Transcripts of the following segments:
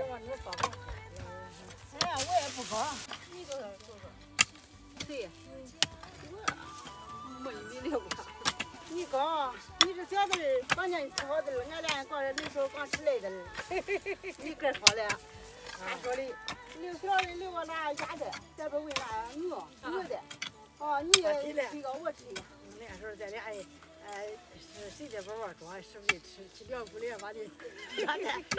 哎呀，我也不高。你多少？多少？对。我米六了。你高，你这小子儿，年间吃好的了。俺俩光那时候光十来的了。你个好了，他说的。留小的留我那家的，再不问那女女的。哦，你也提高我提。那时候咱俩也。哎是谁家玩玩装，是不是吃吃两股来把的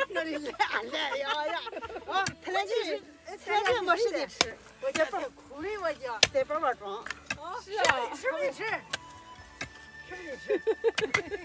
那里烂烂呀呀！啊，他俩就是他俩没时间吃，我叫把哭的我叫在包包装。是啊，吃不吃吃？是不是吃？